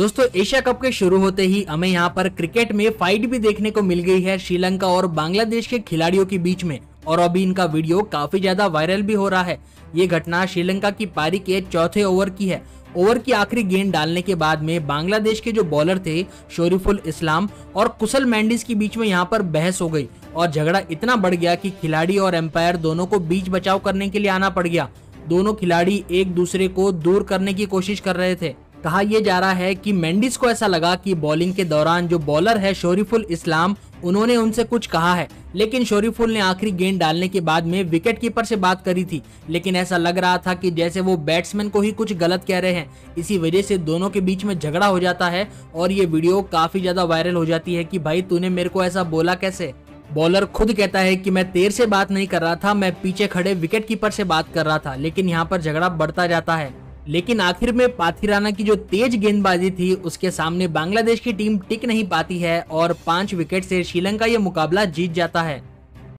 दोस्तों, Asia cup के शुरू होते ही हमें यहाँ पर क्रिकेट में फाइट भी देखने को मिल गई है श्रीलंका और बांग्लादेश के खिलाड़ियों के बीच में। और अभी इनका वीडियो काफ़ी ज़्यादा वायरल भी हो रहा है। ये घटना श्रीलंका की पारी के चौथे ओवर की है। ओवर की आखिरी गेंद डालने के बाद में बांग्लादेश के जो बॉलर थे, शोरीफुल इस्लाम और कुशल मैंडिस के बीच में यहाँ पर बहस हो गई। और झगड़ा इतना बढ़ गया कि खिलाड़ी और एम्पायर दोनों को बीच बचाव करने के लिए आना पड़ गया। दोनों खिलाड़ी एक दूसरे को दूर करने की कोशिश कर रहे थे। कहा यह जा रहा है कि मेंडिस को ऐसा लगा कि बॉलिंग के दौरान जो बॉलर है, शोरीफुल इस्लाम, उन्होंने उनसे कुछ कहा है। लेकिन शोरीफुल ने आखिरी गेंद डालने के बाद में विकेट कीपर से बात करी थी। लेकिन ऐसा लग रहा था कि जैसे वो बैट्समैन को ही कुछ गलत कह रहे हैं, इसी वजह से दोनों के बीच में झगड़ा हो जाता है और ये वीडियो काफ़ी ज़्यादा वायरल हो जाती है कि भाई, तूने मेरे को ऐसा बोला कैसे? बॉलर खुद कहता है कि मैं तेर से बात नहीं कर रहा था, मैं पीछे खड़े विकेट कीपर से बात कर रहा था, लेकिन यहाँ पर झगड़ा बढ़ता जाता है। लेकिन आखिर में पाथिराना की जो तेज गेंदबाजी थी, उसके सामने बांग्लादेश की टीम टिक नहीं पाती है और पाँच विकेट से श्रीलंका ये मुकाबला जीत जाता है।